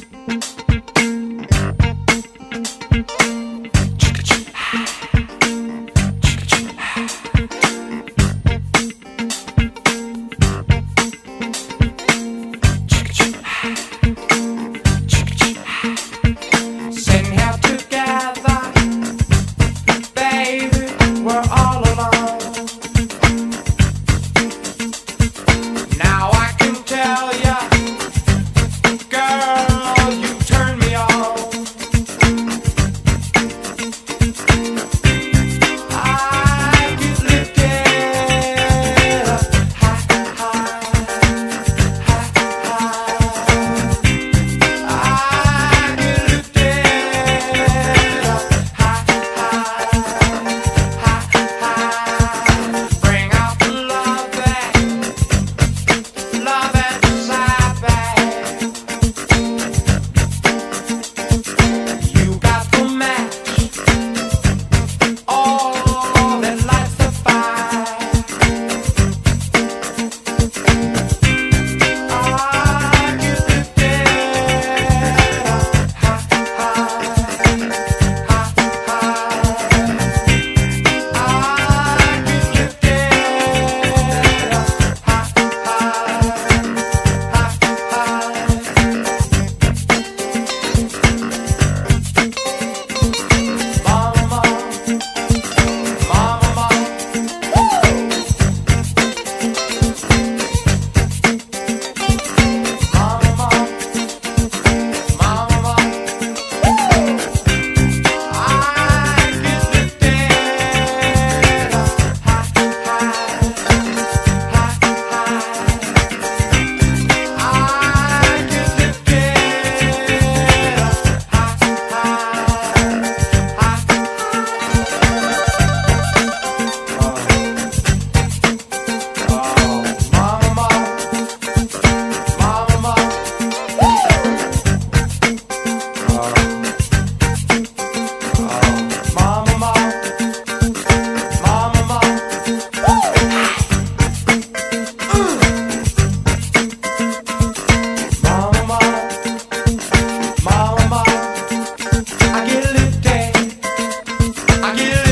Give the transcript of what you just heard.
Bye. I get